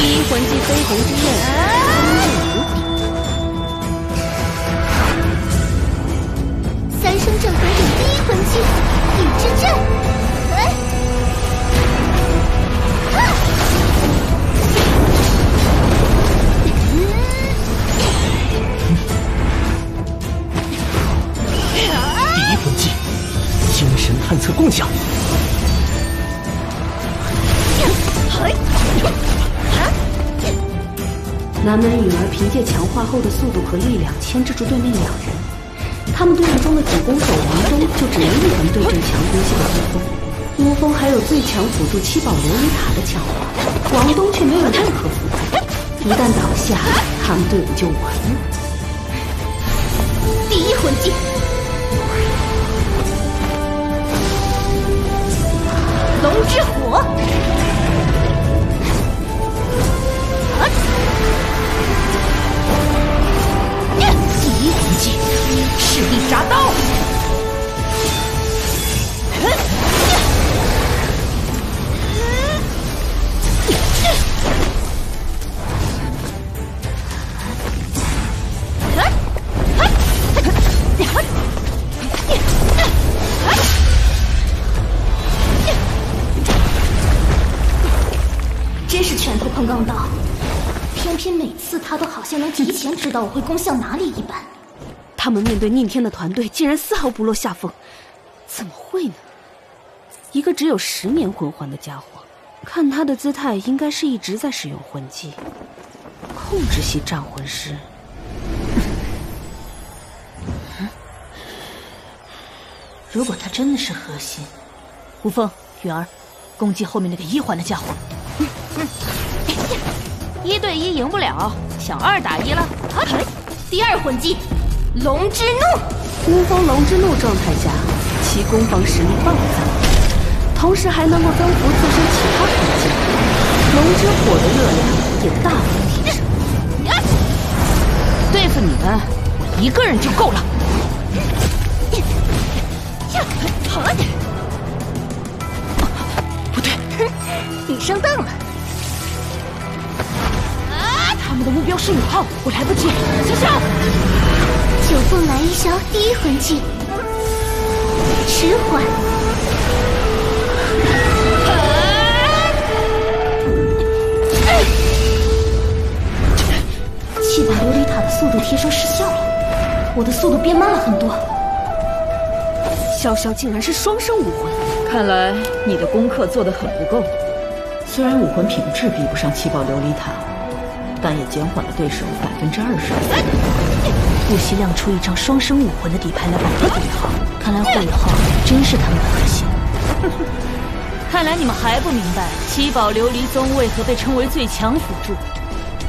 第一魂技飞鸿之刃，无敌。三生镇魂掌第一魂技影之阵，哎，第一魂技精神探测共享。南门允儿凭借强化后的速度和力量牵制住对面两人，他们队伍中的主攻手王东就只能一人对阵强攻系的乌风。乌风还有最强辅助七宝琉璃塔的强化，王东却没有任何辅助，一旦倒下，他们队伍就完了。第一魂技龙之火。啊一魂技赤壁铡刀。真是拳头碰钢刀，偏偏每次他都好像能提前知道我会攻向哪里一般。他们面对宁天的团队，竟然丝毫不落下风，怎么会呢？一个只有十年魂环的家伙，看他的姿态，应该是一直在使用魂技，控制系战魂师。如果他真的是核心，吴峰、允儿，攻击后面那个一环的家伙。一对一赢不了，想二打一了？好，第二魂技龙之怒。乌风龙之怒状态下，其攻防实力暴增，同时还能够增幅自身其他魂技，龙之火的热量也大幅提升。对付你们，我一个人就够了。好，不对，你上当了。他们的目标是宇浩，我来不及，小小。九凤来一消第一魂技迟缓。七宝琉璃塔的速度提升失效了，我的速度变慢了很多。潇潇竟然是双生武魂，看来你的功课做得很不够。虽然武魂品质比不上七宝琉璃塔，但也减缓了对手百分之二十。不惜亮出一张双生武魂的底牌来保护霍雨浩，看来霍雨浩真是他们的核心。看来你们还不明白七宝琉璃宗为何被称为最强辅助，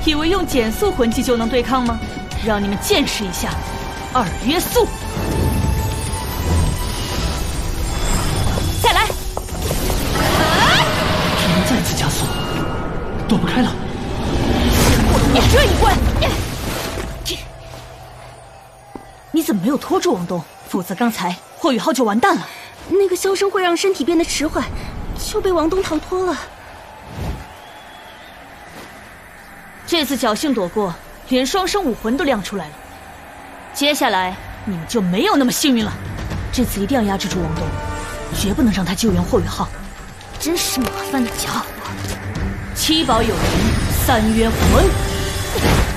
以为用减速魂技就能对抗吗？让你们见识一下二约速。再来！只能再次加速，躲不开了。有拖住王东？否则刚才霍雨浩就完蛋了。那个箫声会让身体变得迟缓，就被王东逃脱了。这次侥幸躲过，连双生武魂都亮出来了。接下来你们就没有那么幸运了。这次一定要压制住王东，绝不能让他救援霍雨浩。真是麻烦的家伙！七宝有灵，三约魂。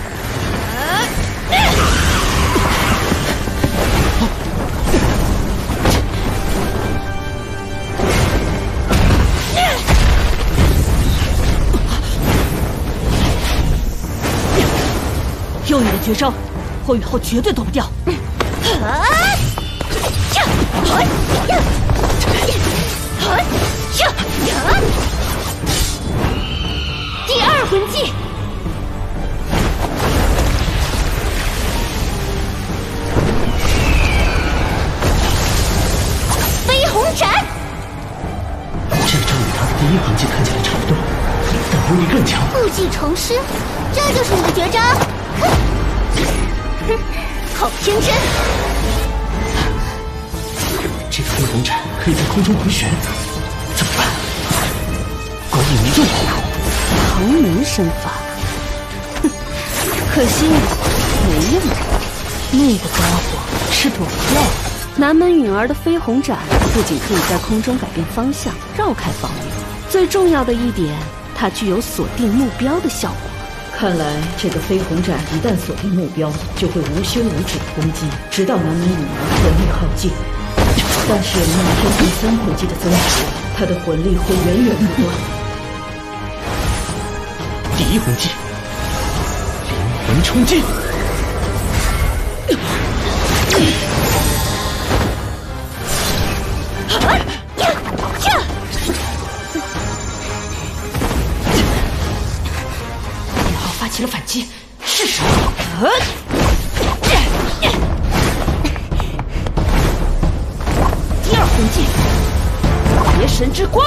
绝招，霍雨浩绝对躲不掉。第二魂技飞鸿斩。这招与他的第一魂技看起来差不多，但威力更强。故技重施，这就是你的绝招？哼，好天真！这个飞鸿斩可以在空中回旋，怎么办？关键没用。唐门身法，哼，可惜没用。那个家伙是躲不掉的。南门允儿的飞鸿斩不仅可以在空中改变方向，绕开防御，最重要的一点，它具有锁定目标的效果。看来这个飞鸿斩一旦锁定目标，就会无休无止的攻击，直到南门女王魂力耗尽。但是有那天第三魂技的增幅，他的魂力会源源不断。第一魂技，灵魂冲击。起了反击，是时候。第二魂技，邪神之光。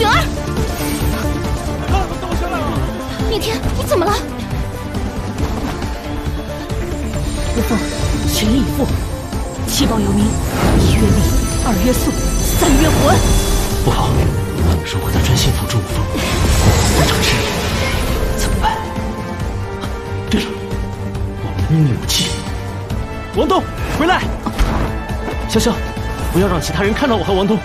允儿，明天你怎么了？全力以赴。七宝有名，一月力，二月速，三月魂。不好，如果他专心辅助武风，我会场失利，怎么办？对了，我们的秘密武器。王东，回来！潇潇，不要让其他人看到我和王东。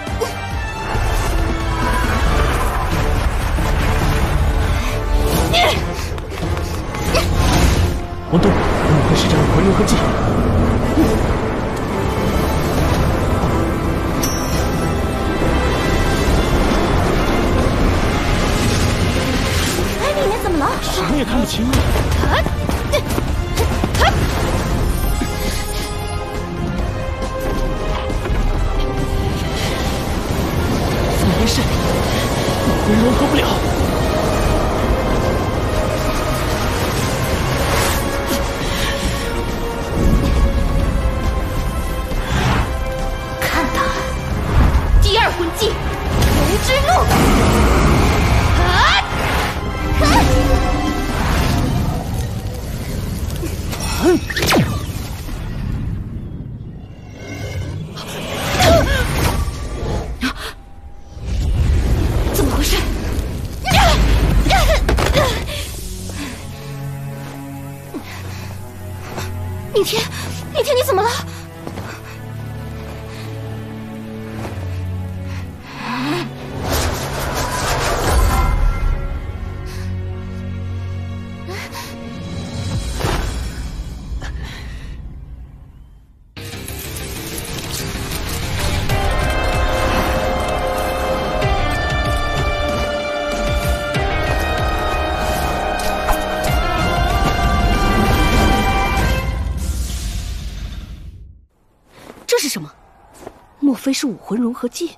合计？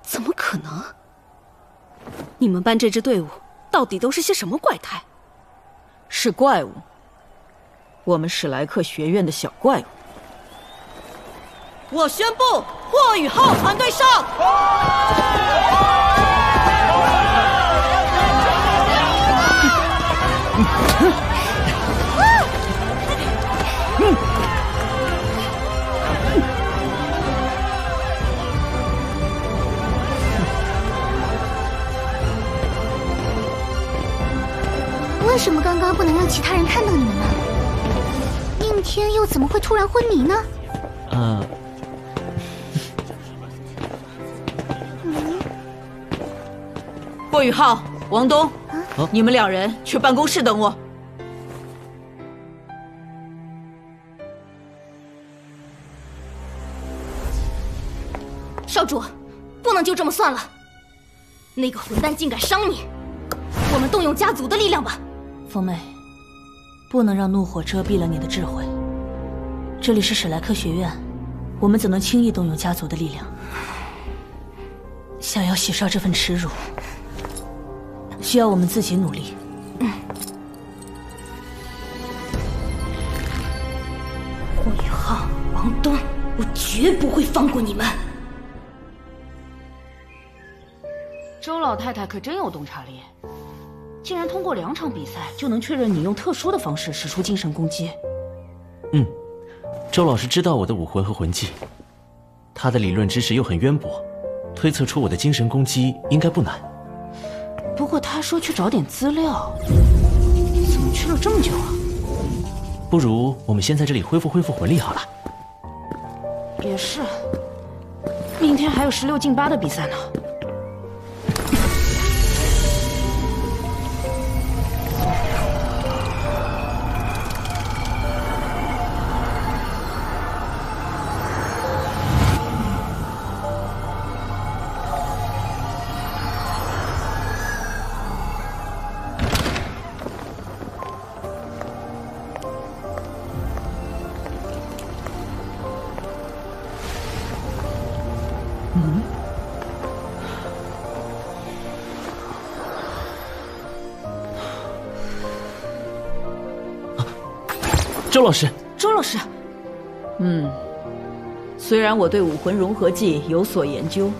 怎么可能？你们班这支队伍到底都是些什么怪胎？是怪物，我们史莱克学院的小怪物。我宣布，霍雨浩团队上。为什么刚刚不能让其他人看到你们呢？宁天又怎么会突然昏迷呢？呃，霍雨浩、王东，你们两人去办公室等我。少主，不能就这么算了。那个混蛋竟敢伤你，我们动用家族的力量吧。风妹，不能让怒火遮蔽了你的智慧。这里是史莱克学院，我们怎能轻易动用家族的力量？想要洗刷这份耻辱，需要我们自己努力。霍雨浩、王东，我绝不会放过你们。周老太太可真有洞察力，竟然通过两场比赛就能确认你用特殊的方式使出精神攻击。嗯，周老师知道我的武魂和魂技，他的理论知识又很渊博，推测出我的精神攻击应该不难。不过他说去找点资料，怎么去了这么久啊？不如我们先在这里恢复恢复魂力好了。也是，明天还有十六进八的比赛呢。周老师，周老师，嗯，虽然我对武魂融合技有所研究，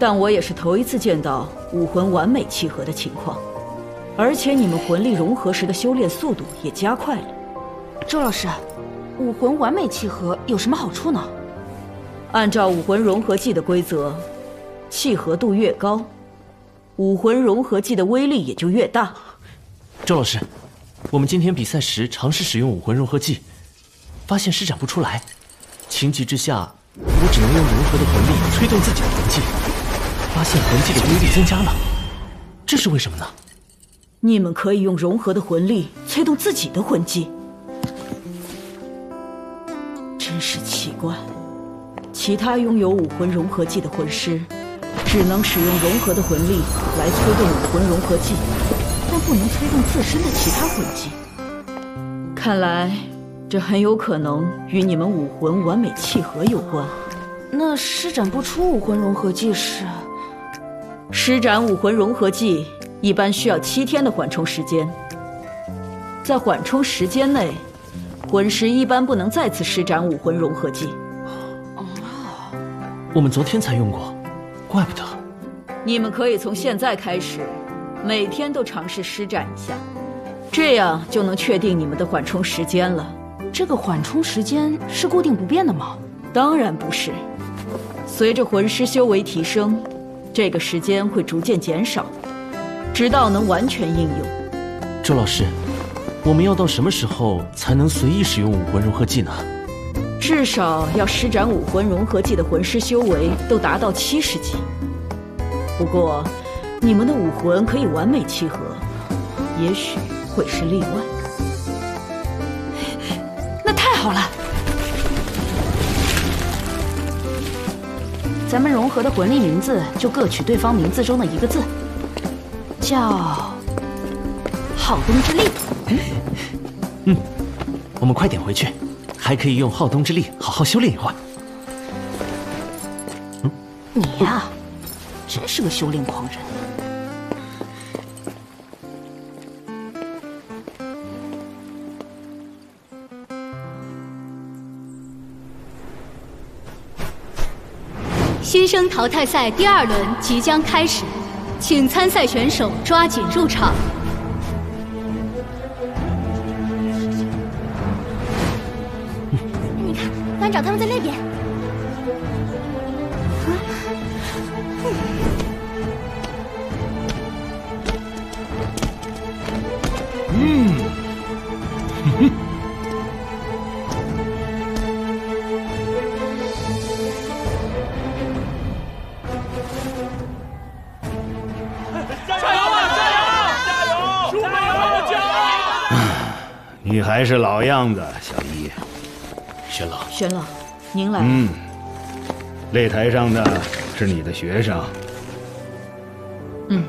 但我也是头一次见到武魂完美契合的情况，而且你们魂力融合时的修炼速度也加快了。周老师，武魂完美契合有什么好处呢？按照武魂融合技的规则，契合度越高，武魂融合技的威力也就越大。周老师，我们今天比赛时尝试使用武魂融合技，发现施展不出来。情急之下，我只能用融合的魂力催动自己的魂技，发现魂技的威力增加了。这是为什么呢？你们可以用融合的魂力催动自己的魂技，真是奇怪。其他拥有武魂融合技的魂师，只能使用融合的魂力来催动武魂融合技，不能催动自身的其他魂技。看来，这很有可能与你们武魂完美契合有关。那施展不出武魂融合技时，施展武魂融合技一般需要七天的缓冲时间，在缓冲时间内，魂师一般不能再次施展武魂融合技。我们昨天才用过，怪不得。你们可以从现在开始，每天都尝试施展一下，这样就能确定你们的缓冲时间了。这个缓冲时间是固定不变的吗？当然不是，随着魂师修为提升，这个时间会逐渐减少，直到能完全应用。周老师，我们要到什么时候才能随意使用武魂融合技呢？至少要施展武魂融合技的魂师修为都达到七十级。不过，你们的武魂可以完美契合，也许会是例外。那太好了！咱们融合的魂力名字就各取对方名字中的一个字，叫浩东之力。嗯，我们快点回去。还可以用浩东之力好好修炼一会儿。嗯，你呀，真是个修炼狂人。新生淘汰赛第二轮即将开始，请参赛选手抓紧入场。你看班长他们在那边。你还是老样子，小一。玄老，玄老，您来。嗯，擂台上的是你的学生。嗯，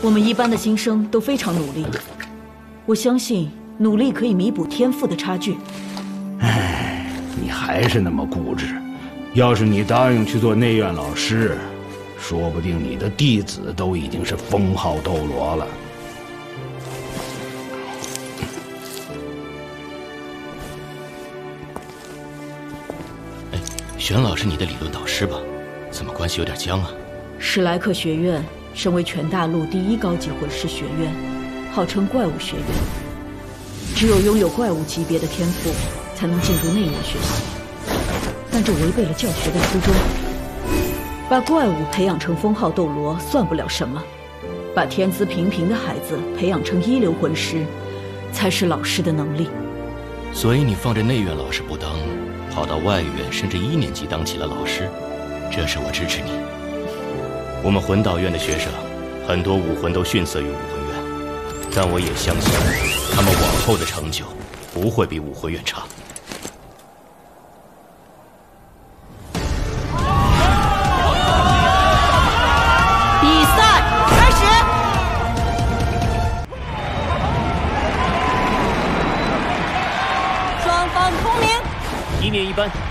我们一班的新生都非常努力，我相信努力可以弥补天赋的差距。唉，你还是那么固执。要是你答应去做内院老师，说不定你的弟子都已经是封号斗罗了。玄老是你的理论导师吧？怎么关系有点僵啊？史莱克学院身为全大陆第一高级魂师学院，号称怪物学院。只有拥有怪物级别的天赋，才能进入内院学习。但这违背了教学的初衷。把怪物培养成封号斗罗算不了什么，把天资平平的孩子培养成一流魂师，才是老师的能力。所以你放着内院老师不当，跑到外院甚至一年级当起了老师，这是我支持你。我们魂导院的学生，很多武魂都逊色于武魂院，但我也相信，他们往后的成就不会比武魂院差。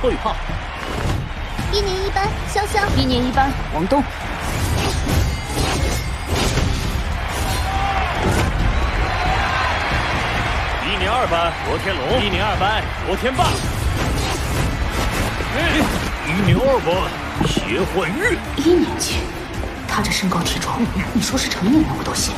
一班贺雨浩，一年一班潇潇，一年一班王东，一年二班罗天龙，一年二班罗天霸，一年二班邪幻月。一年级，他这身高体重，你说是成年人我都信。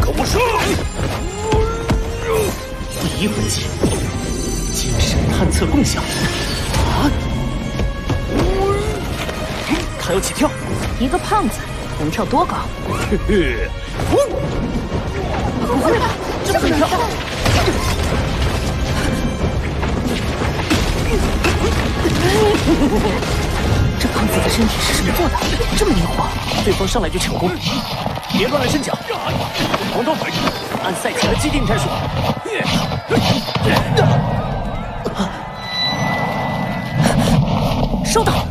跟我上，第一魂技。探测共享啊！他要起跳，一个胖子能跳多高？嘿嘿，不会吧，这么能跳？这胖子的身体是什么做的？这么灵活？对方上来就抢攻，别乱了阵脚。黄东，按赛前的既定战术。收到。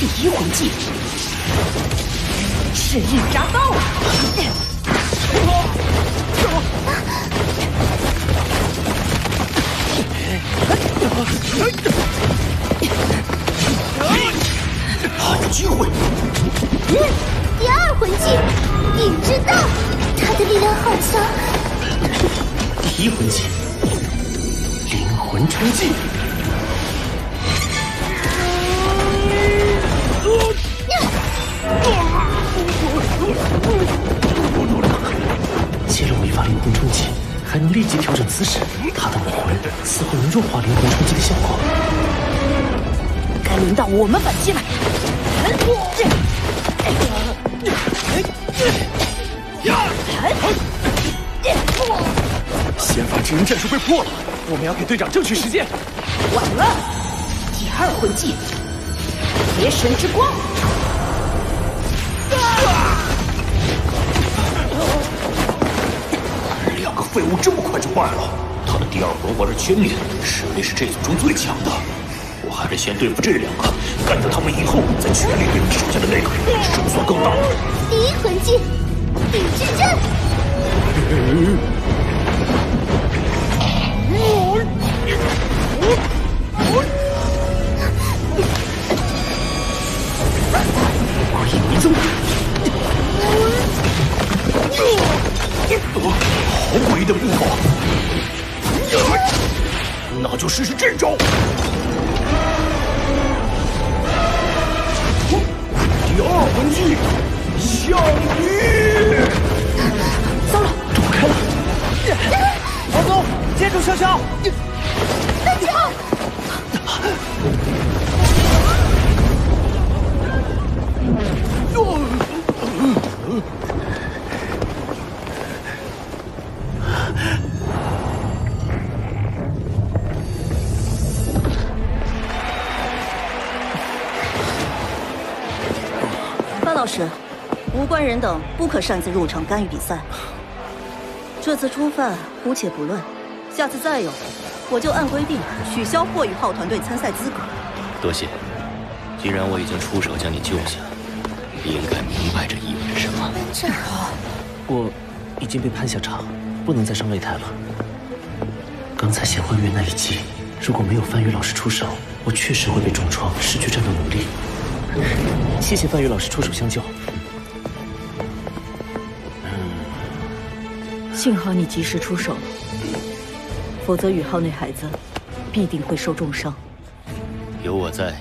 第一魂技，赤印铡刀。好机会。嗯第二魂技，影之道，他的力量好强。第一魂技。灵魂冲击！接了违法灵魂冲击，还能立即调整姿势。他的武魂似乎能弱化灵魂冲击的效果。该轮到我们反击了！先发制人战术被破了。我们要给队长争取时间。晚了，第二魂技，邪神之光。两个废物这么快就败了。他的第二魂环是千年，实力是这组中最强的。我还是先对付这两个，干掉他们以后，再全力对付手下的那个，胜算更大。第一魂技，地之阵。好诡异的步伐，那就试试这招。第二魂技，象鱼。糟了，躲开了。王总，接住潇潇。大脚。示，无关人等不可擅自入场干预比赛。这次初犯姑且不论，下次再有，我就按规定取消霍雨浩团队参赛资格。多谢。既然我已经出手将你救下，你应该明白这意味着什么。我已经被判下场，不能再上擂台了。刚才谢欢月那一击，如果没有范宇老师出手，我确实会被重创，失去战斗能力。谢谢范宇老师出手相救。幸好你及时出手了，否则宇浩那孩子必定会受重伤。有我在。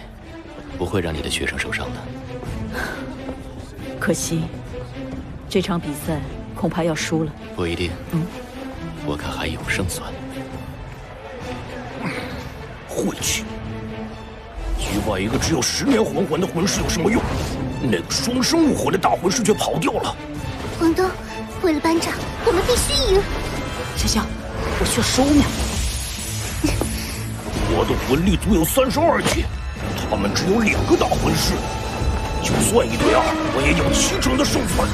不会让你的学生受伤的。可惜，这场比赛恐怕要输了。不一定。嗯，我看还有胜算。晦气！击败一个只有十年魂环的魂师有什么用？那个双生武魂的大魂师却跑掉了。王东，为了班长，我们必须赢。小小，我需要收秒。我的魂力足有三十二级。他们只有两个大魂师，就算一对二，我也有七成的胜算。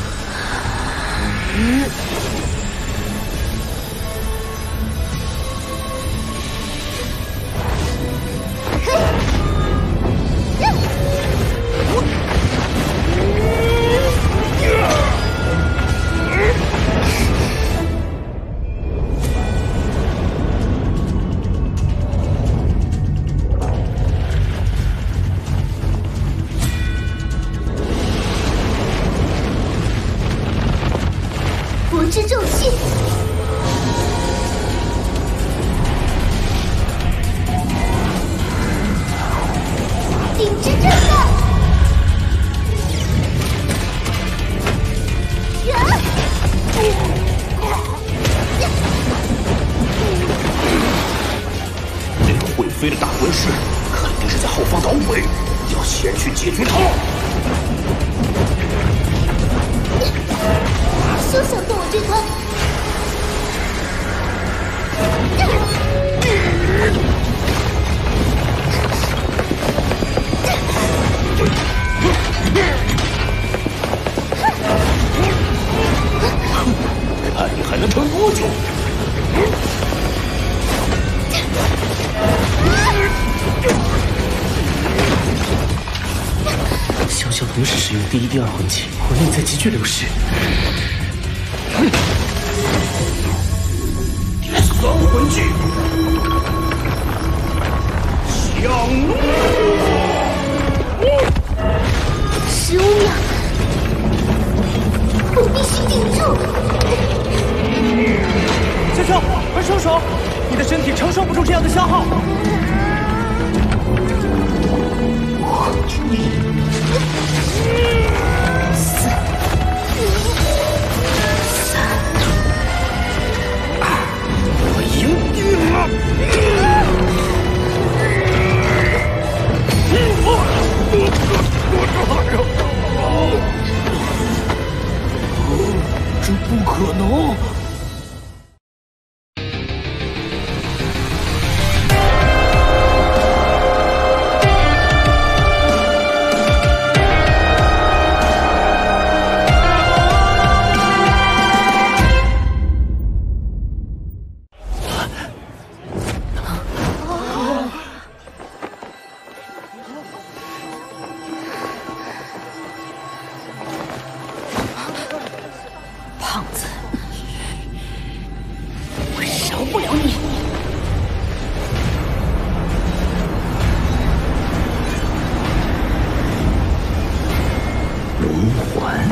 还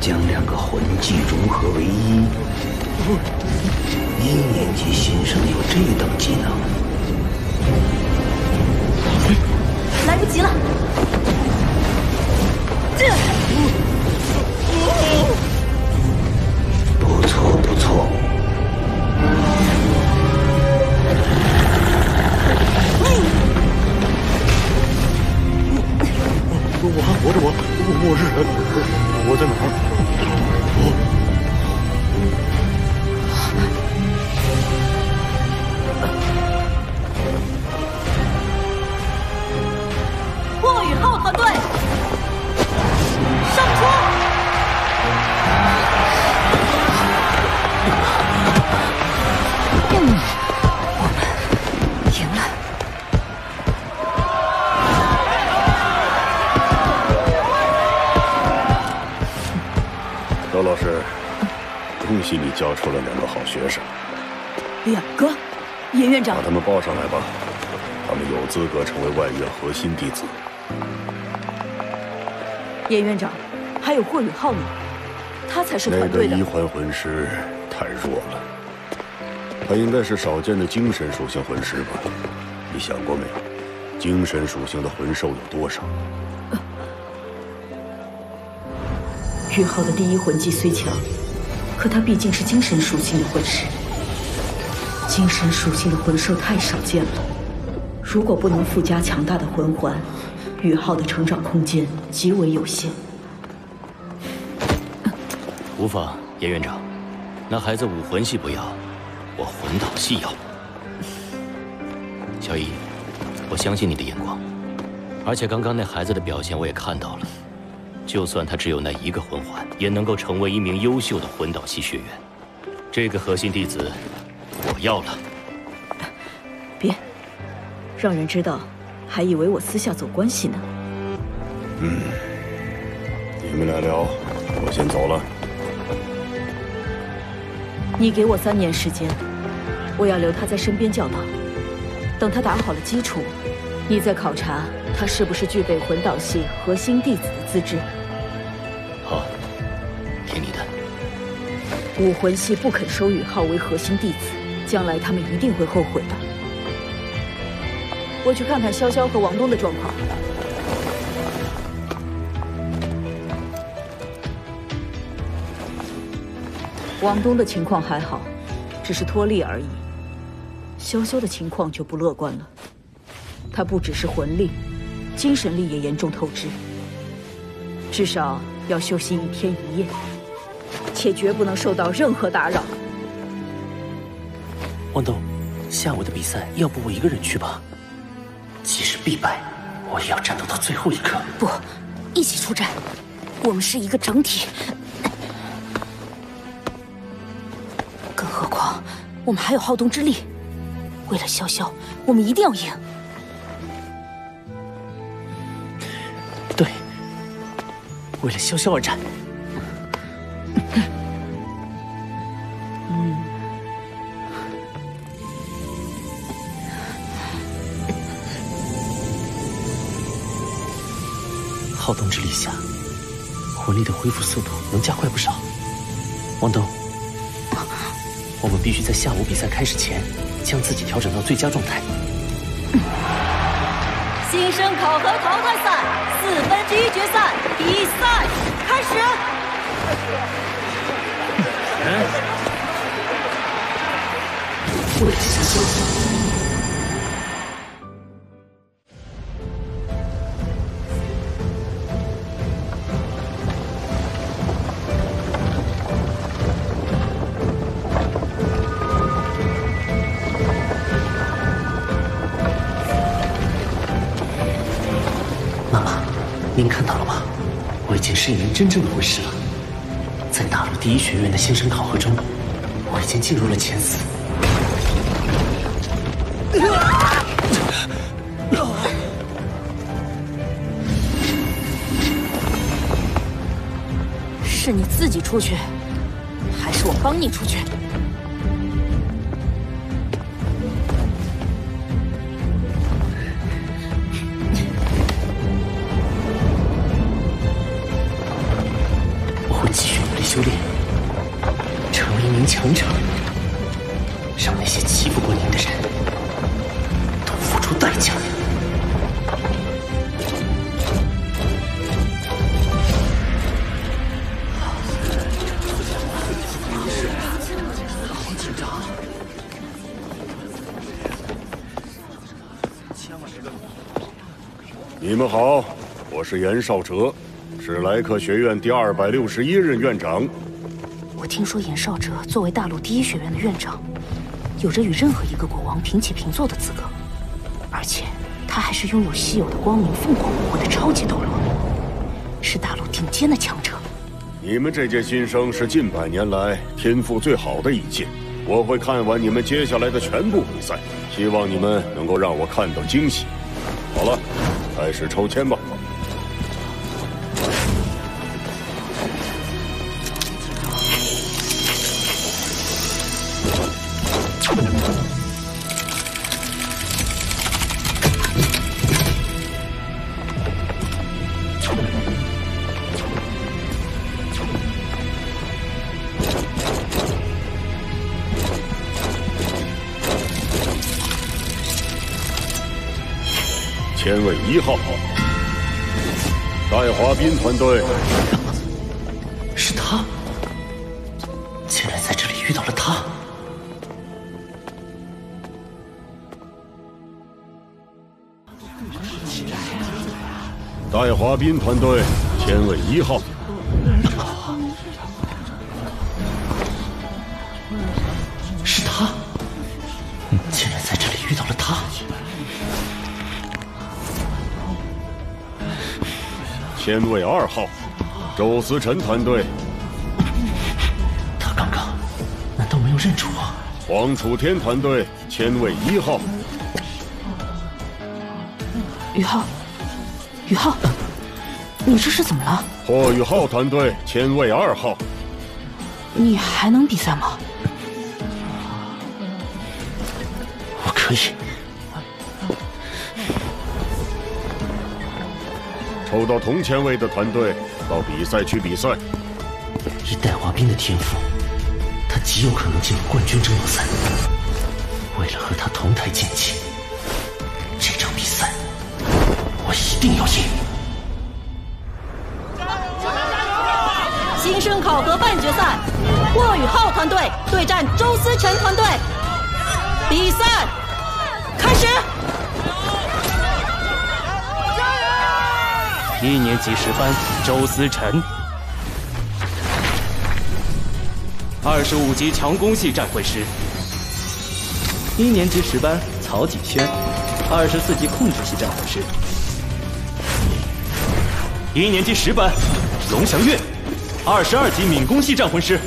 将两个魂技融合为一。一年级新生有这等技能。来不及了。这。不错不错。上车！恭喜你教出了两个好学生。两个，严院长，把他们报上来吧，他们有资格成为外院核心弟子。严院长，还有霍雨浩呢，他才是团队的。那个一环魂师太弱了，他应该是少见的精神属性魂师吧？你想过没有，精神属性的魂兽有多少？宇浩的第一魂技虽强，可他毕竟是精神属性的魂师，精神属性的魂兽太少见了。如果不能附加强大的魂环，宇浩的成长空间极为有限。无妨，严院长，那孩子武魂系不要，我魂导系要。小易，我相信你的眼光，而且刚刚那孩子的表现我也看到了。就算他只有那一个魂环，也能够成为一名优秀的魂导系学员。这个核心弟子，我要了。别，让人知道，还以为我私下走关系呢。嗯，你们俩聊，我先走了。你给我三年时间，我要留他在身边教导。等他打好了基础，你再考察他是不是具备魂导系核心弟子的资质。好，听你的。武魂系不肯收宇浩为核心弟子，将来他们一定会后悔的。我去看看潇潇和王东的状况。王东的情况还好，只是脱力而已。潇潇的情况就不乐观了，他不只是魂力，精神力也严重透支，至少。要休息一天一夜，且绝不能受到任何打扰。汪东，下午的比赛要不我一个人去吧？即使必败，我也要战斗到最后一刻。不，一起出战，我们是一个整体。更何况，我们还有好动之力。为了潇潇，我们一定要赢。为了潇潇而战。好动之力下，魂力的恢复速度能加快不少。王东，我们必须在下午比赛开始前，将自己调整到最佳状态。新生考核淘汰赛四分之一决赛比赛开始。为真正的回师了，在大陆第一学院的新生考核中，我已经进入了前四。是你自己出去，还是我帮你出去？是严少哲。是莱克学院第二百六十一任院长。我听说严少哲作为大陆第一学院的院长，有着与任何一个国王平起平坐的资格，而且他还是拥有稀有的光明凤凰武魂的超级斗罗，是大陆顶尖的强者。你们这届新生是近百年来天赋最好的一届，我会看完你们接下来的全部比赛，希望你们能够让我看到惊喜。好了，开始抽签吧。团队，是他，竟然在这里遇到了他。戴华斌团队，天卫一号。天卫二号，周思辰团队。他刚刚难道没有认出我？黄楚天团队，千卫一号。宇浩，宇浩，你这是怎么了？霍宇浩团队，千卫二号。你还能比赛吗？我可以。抽到铜钱位的团队到比赛区比赛。以戴华斌的天赋，他极有可能进入冠军争夺赛。为了和他同台竞技，这场比赛我一定要赢。新生考核半决赛，霍雨浩团队对战周思成团队，比赛开始。一年级十班周思辰，二十五级强攻系战魂师；一年级十班曹景轩，二十四级控制系战魂师；一年级十班龙翔月，二十二级敏攻系战魂师。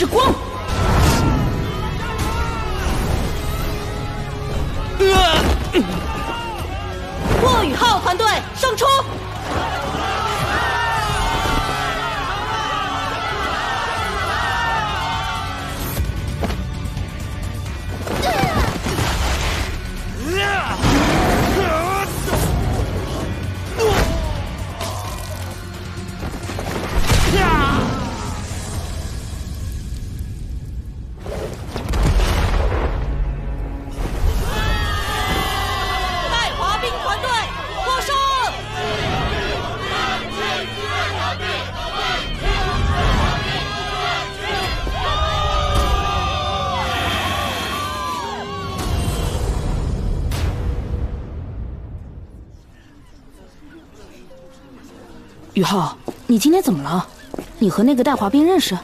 之光。你今天怎么了？你和那个戴华斌认识？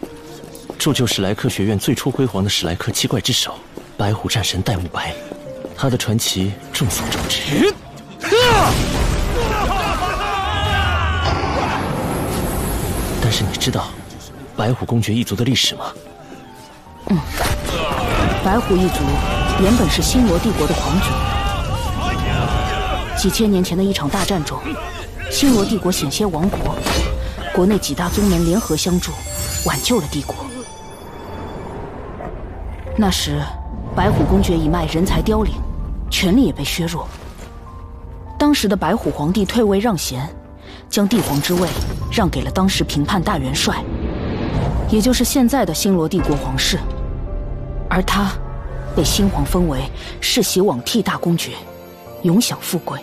铸就史莱克学院最初辉煌的史莱克七怪之首，白虎战神戴沐白，他的传奇众所周知。但是你知道白虎公爵一族的历史吗？嗯，白虎一族原本是星罗帝国的皇族。几千年前的一场大战中，星罗帝国险些亡国，国内几大宗门联合相助，挽救了帝国。那时，白虎公爵一脉人才凋零，权力也被削弱。当时的白虎皇帝退位让贤，将帝皇之位让给了当时平叛大元帅，也就是现在的星罗帝国皇室。而他被新皇封为世袭罔替大公爵，永享富贵。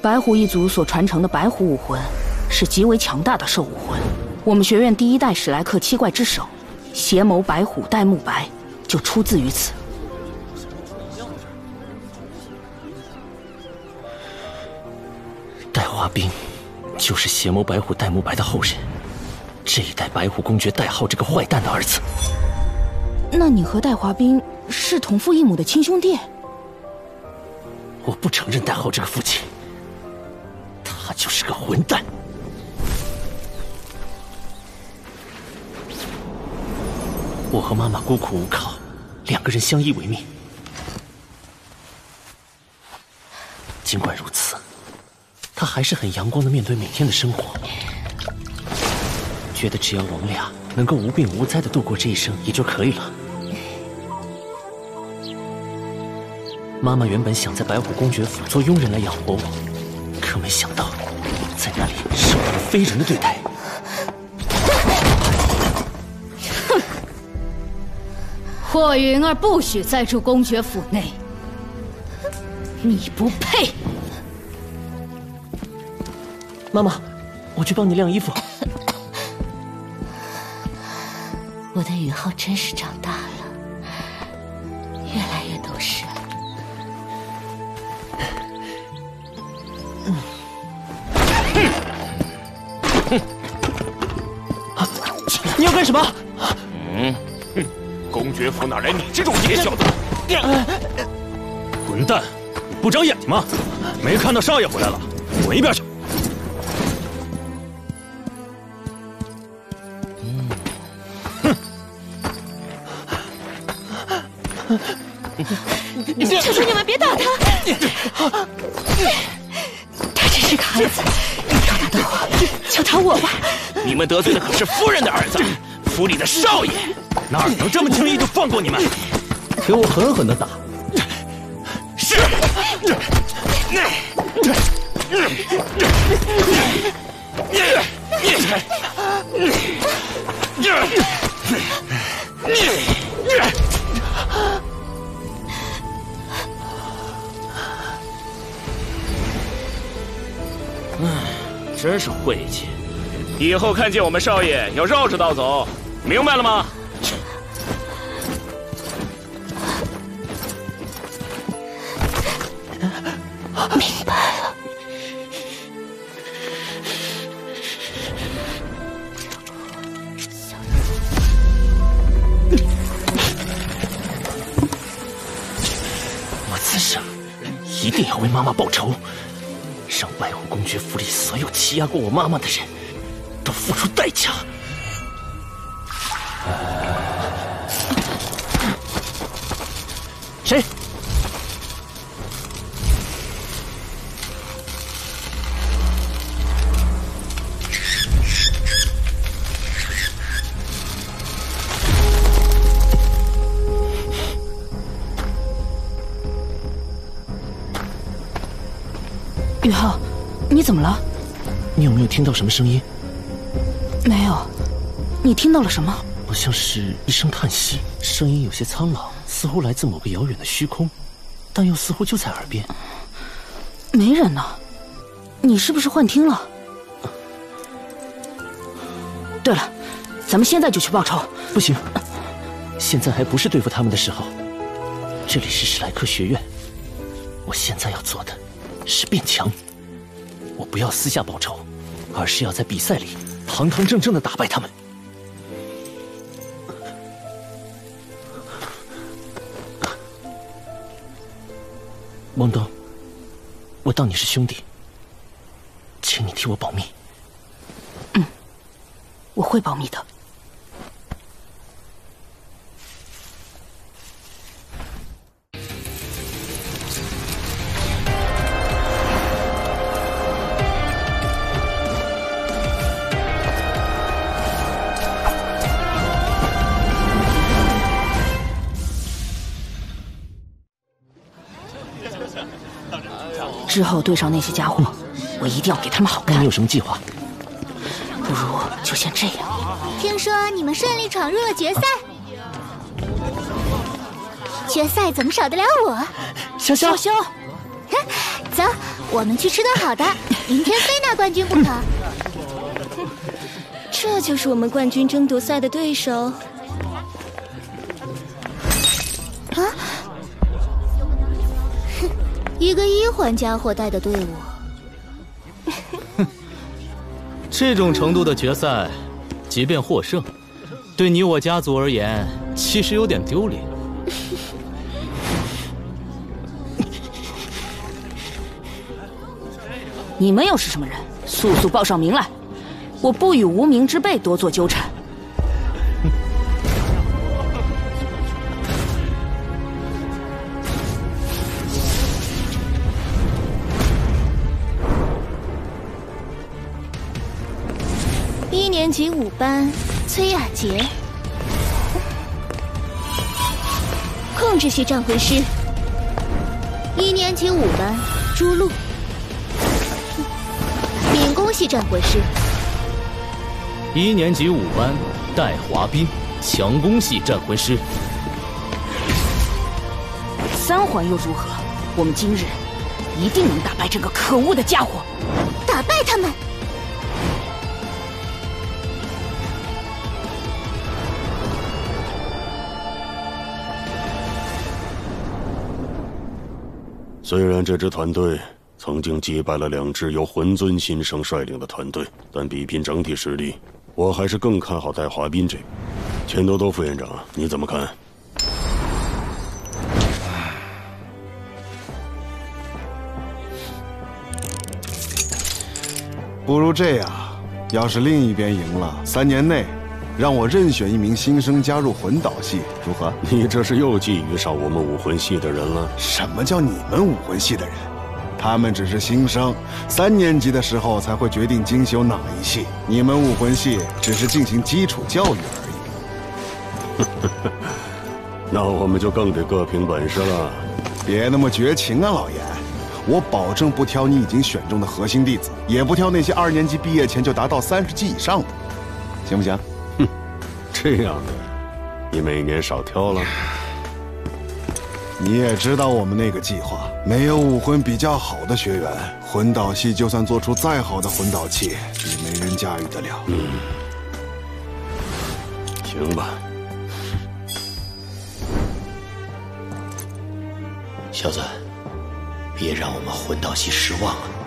白虎一族所传承的白虎武魂是极为强大的兽武魂。我们学院第一代史莱克七怪之首邪眸白虎戴沐白就出自于此。戴华冰就是邪眸白虎戴沐白的后人，这一代白虎公爵戴浩这个坏蛋的儿子。那你和戴华冰是同父异母的亲兄弟？我不承认戴浩这个父亲，他就是个混蛋。我和妈妈孤苦无靠，两个人相依为命。尽管如此，他还是很阳光的面对每天的生活，觉得只要我们俩能够无病无灾的度过这一生也就可以了。妈妈原本想在白虎公爵府做佣人来养活我，可没想到在那里受到了非人的对待。霍云儿不许再住公爵府内，你不配。妈妈，我去帮你晾衣服。我的宇浩真是长大了，越来越懂事了。你要干什么？嗯，哼，公爵府哪来你这种野小子？混蛋，不长眼睛吗？没看到少爷回来了，滚一边去！求求你们别打他！他只是个孩子，要打的话就打我吧。你们得罪的可是夫人的儿子，府里的少爷，哪能这么轻易就放过你们？给我狠狠的打！是。唉，真是晦气！以后看见我们少爷要绕着道走，明白了吗？压过我妈妈的人都付出代价。谁？宇浩，你怎么了？没有听到什么声音？没有。你听到了什么？好像是一声叹息，声音有些苍老，似乎来自某个遥远的虚空，但又似乎就在耳边。没人呢，你是不是幻听了？对了，咱们现在就去报仇。不行，现在还不是对付他们的时候。这里是史莱克学院，我现在要做的是变强。我不要私下报仇，而是要在比赛里堂堂正正的打败他们。汪东，我当你是兄弟，请你替我保密。嗯，我会保密的。之后对上那些家伙，我一定要给他们好看。那你有什么计划？不如就先这样。听说你们顺利闯入了决赛，决赛怎么少得了我？潇潇，潇潇，走，我们去吃顿好的，明天非拿冠军不可。这就是我们冠军争夺赛的对手。一个一环家伙带的队伍，这种程度的决赛，即便获胜，对你我家族而言，其实有点丢脸。你们又是什么人？速速报上名来！我不与无名之辈多做纠缠。崔雅洁，控制系战魂师，一年级五班朱露，敏攻系战魂师，一年级五班戴华斌，强攻系战魂师。三环又如何？我们今日一定能打败这个可恶的家伙！打败他们！虽然这支团队曾经击败了两支由魂尊新生率领的团队，但比拼整体实力，我还是更看好戴华斌这边。钱多多副院长，你怎么看？不如这样，要是另一边赢了，三年内让我任选一名新生加入魂导系，如何？你这是又觊觎上我们武魂系的人了？什么叫你们武魂系的人？他们只是新生，三年级的时候才会决定精修哪一系。你们武魂系只是进行基础教育而已。那我们就更得各凭本事了。别那么绝情啊，老严！我保证不挑你已经选中的核心弟子，也不挑那些二年级毕业前就达到三十级以上的，行不行？哼，这样的，你每年少挑了。你也知道我们那个计划，没有武魂比较好的学员，魂导系就算做出再好的魂导器，也没人驾驭得了。嗯，行吧。小子，别让我们魂导系失望啊！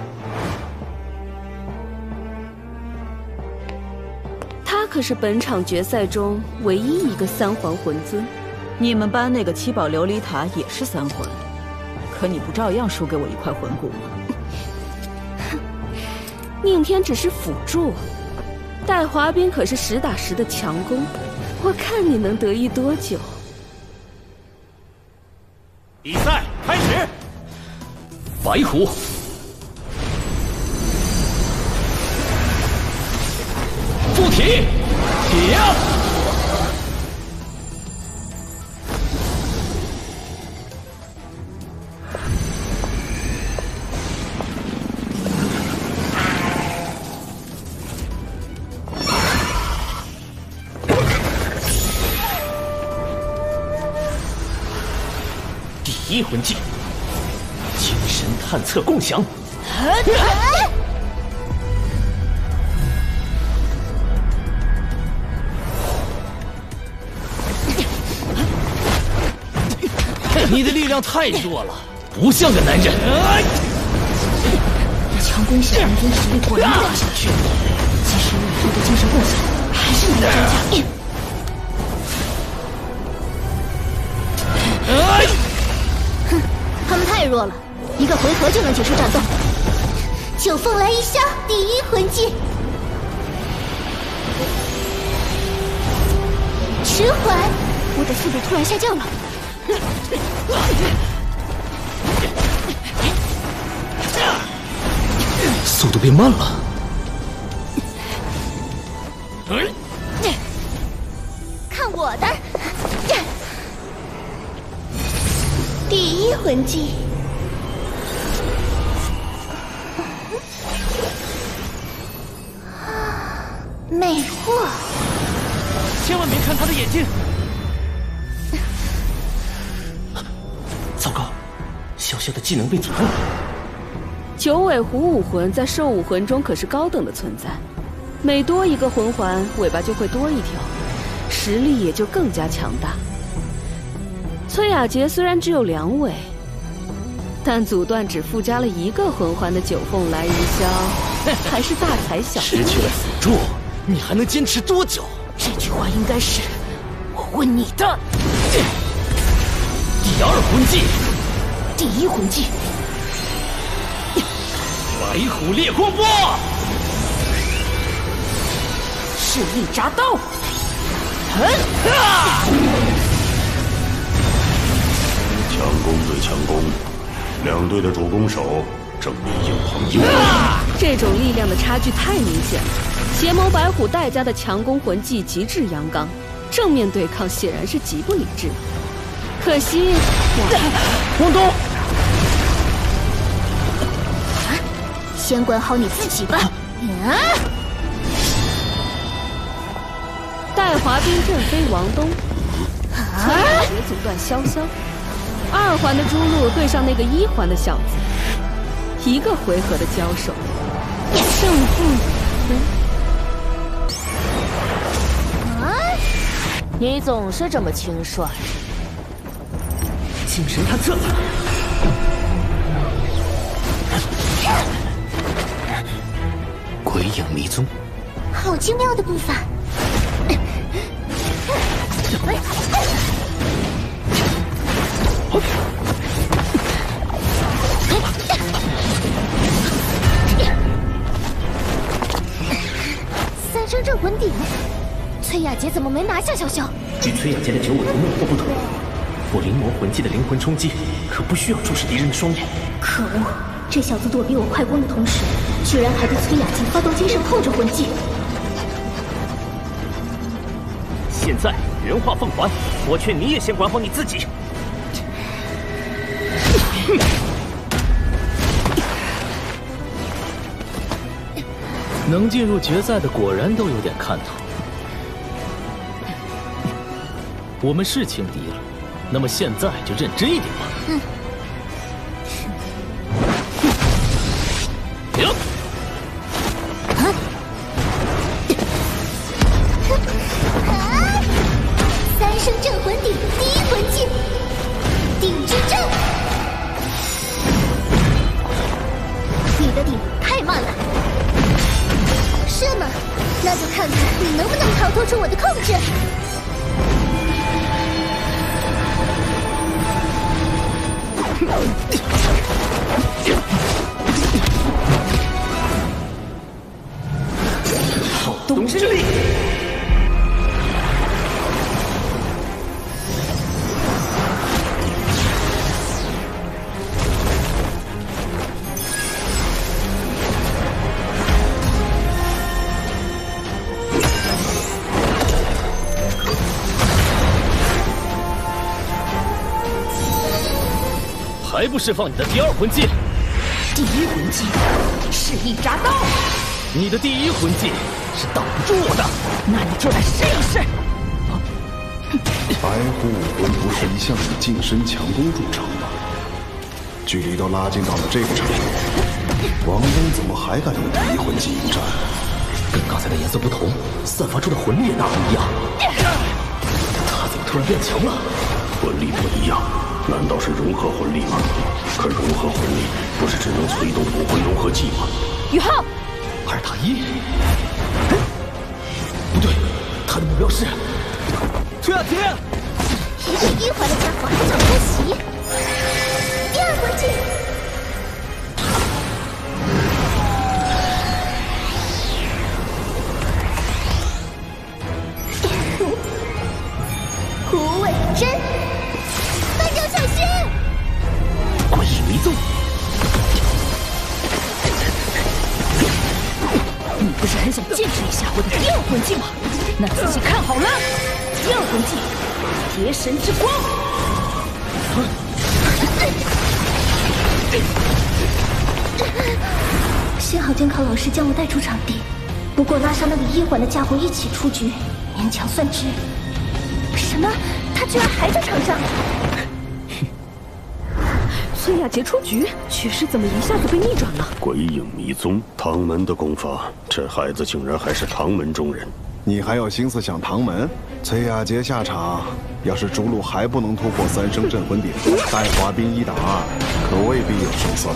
可是本场决赛中唯一一个三环魂尊。你们班那个七宝琉璃塔也是三环，可你不照样输给我一块魂骨吗？宁天只是辅助，戴华斌可是实打实的强攻，我看你能得意多久。比赛开始，白虎，附体，第一魂技，精神探测共享。你的力量太弱了，不像个男人。强攻系魂尊实力果然掉下去，即使有宇宙的精神共享，还是难以招架。他们太弱了，一个回合就能结束战斗。九凤来一消，第一魂技，迟缓，我的速度突然下降了。速度变慢了。看我的！第一魂技，魅惑。千万别看他的眼睛！小小的技能被阻断了。九尾狐武魂在兽武魂中可是高等的存在，每多一个魂环，尾巴就会多一条，实力也就更加强大。崔雅洁虽然只有两尾，但阻断只附加了一个魂环的九凤来一消，还是大材小用。失去了辅助，你还能坚持多久？这句话应该是我问你的。第二魂技，第一魂技，白虎烈光波，势力铡刀，强攻对强攻，两队的主攻手正面硬碰硬。这种力量的差距太明显了，邪眸白虎戴家的强攻魂技极致阳刚，正面对抗显然是极不理智。可惜，王东，先管好你自己吧。啊！带滑冰震飞王东，策略决阻断潇潇。二环的朱露对上那个一环的小子，一个回合的交手，胜负已分。啊。你总是这么轻率。精神探测。鬼影迷踪。好精妙的步伐。三生镇魂鼎。崔雅洁怎么没拿下潇潇？据崔雅洁的九尾狐魅惑不同，我灵魔魂技的灵魂冲击可不需要注视敌人的双眼。可恶，这小子躲避我快攻的同时，居然还对崔雅静发动精神控制魂技。现在原化凤还，我劝你也先管好你自己。能进入决赛的果然都有点看头。我们是轻敌了，那么现在就认真一点吧。嗯。释放你的第二魂技？第一魂技，是一铡刀。你的第一魂技是挡不住我的，那你就来试一试。白虎武魂不是一向以近身强攻著称吗？距离都拉近到了这个程度，王东怎么还敢用第一魂技迎战？跟刚才的颜色不同，散发出的魂力也大不一样。他怎么突然变强了？魂力不一样。难道是融合魂力吗？可融合魂力不是只能催动武魂融合技吗？宇浩，二打一，不对，他的目标是崔雅婷。一个一环的家伙还想偷袭？第二魂技吗？那仔细看好了，第二魂技，邪神之光。幸好监考老师将我带出场地，不过拉上那个一环的家伙一起出局，勉强算值。什么？他居然还在场上？崔雅杰出局，局势怎么一下子被逆转了？鬼影迷踪，唐门的功法，这孩子竟然还是唐门中人。你还有心思想唐门？崔雅杰下场，要是逐鹿还不能突破三生镇魂鼎，带滑冰一打二，可未必有胜算。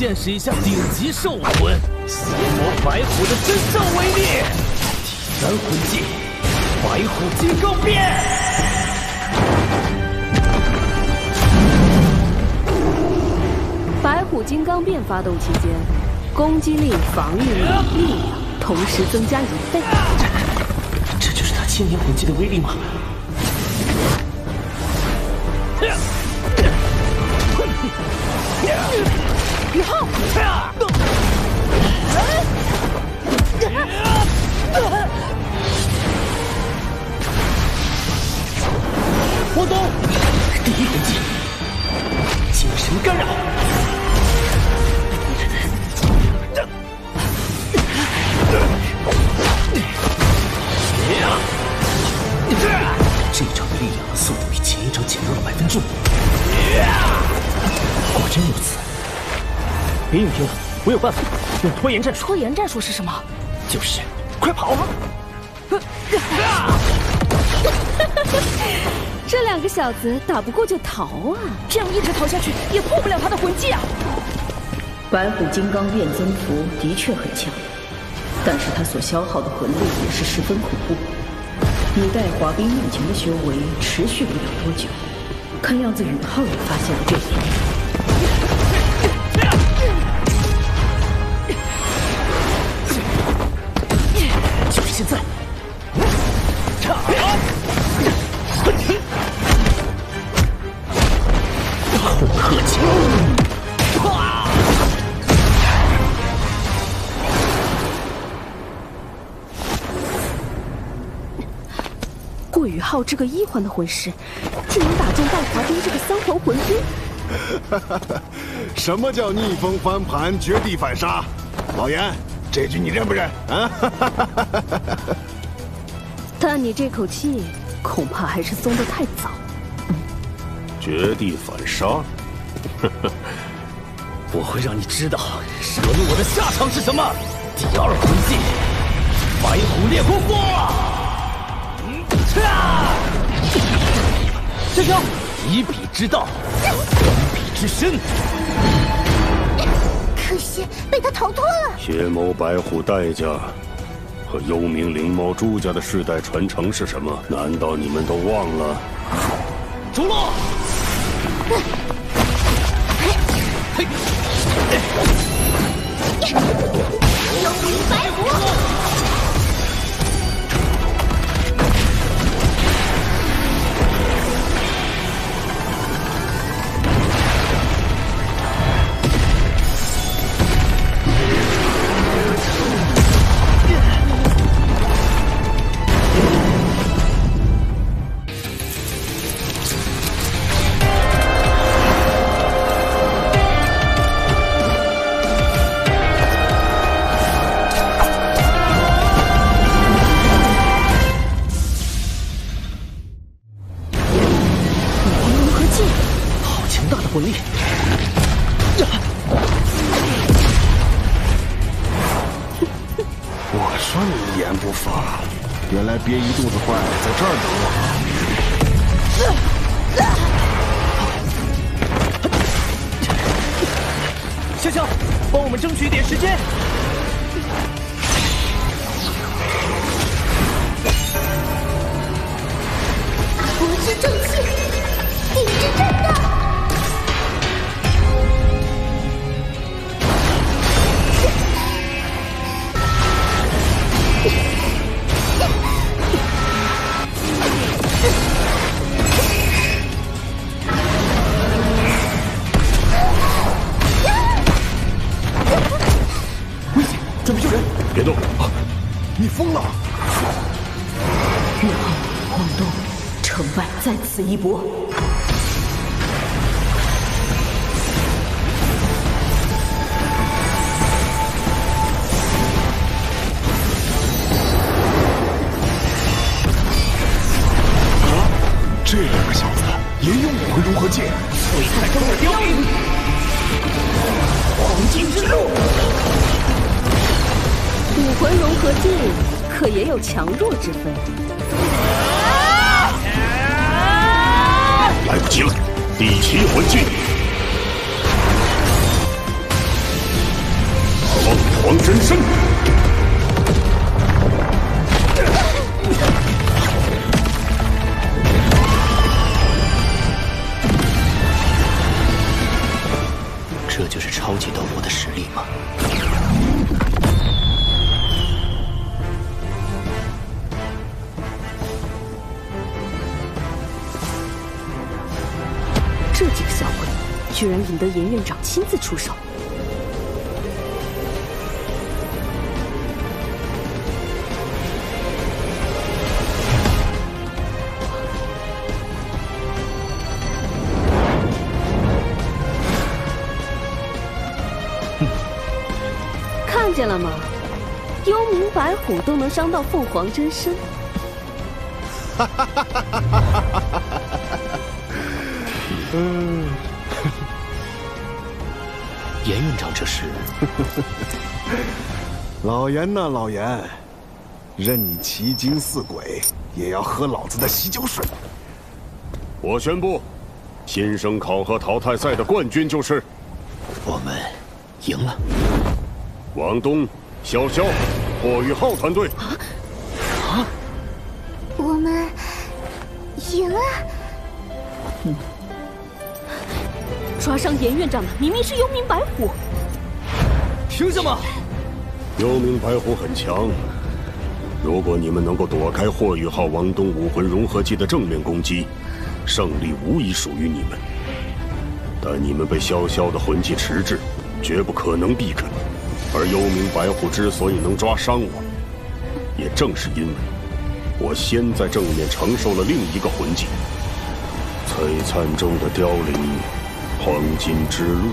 见识一下顶级兽武魂邪魔白虎的真正威力。第三魂技，白虎金刚变。白虎金刚变发动期间，攻击力、防御力、力量同时增加一倍。这就是他千年魂技的威力吗？宇浩，我懂。第一魂技，精神干扰。这一招的力量和速度比前一招减弱了百分之五。果真如此。别硬拼了，我有办法，用拖延战术。拖延战术是什么？就是快跑啊！这两个小子打不过就逃啊！这样一直逃下去也破不了他的魂技啊！白虎金刚变增幅的确很强，但是他所消耗的魂力也是十分恐怖。以戴华冰目前的修为，持续不了多久。看样子宇浩也发现了这一点。个一环的魂师，竟能打中戴华冰这个三环魂君。什么叫逆风翻盘、绝地反杀？老严，这局你认不认？啊！但你这口气恐怕还是松得太早。绝地反杀，我会让你知道惹怒我的下场是什么。第二魂技，白虎烈火火。师兄，以彼之道，还彼之身。可惜被他逃脱了。邪眸白虎代价和幽冥灵猫朱家的世代传承是什么？难道你们都忘了？朱落！幽冥白虎。一波凰真身。这就是超级斗罗的实力吗？这几个小鬼，居然引得严院长亲自出手。虎都能伤到凤凰真身。哈哈哈嗯，严院长这是？老严呐，老严，任你奇经似鬼，也要喝老子的洗脚水。我宣布，新生考核淘汰赛的冠军就是我们赢了。王东、潇潇、霍雨浩团队。啊啊！我们赢了。嗯。抓伤严院长的明明是幽冥白虎，凭什么？幽冥白虎很强，如果你们能够躲开霍雨浩、王东武魂融合技的正面攻击，胜利无疑属于你们。但你们被潇潇的魂技迟滞，绝不可能避开。而幽冥白虎之所以能抓伤我，也正是因为我先在正面承受了另一个魂技——璀璨中的凋零。黄金之路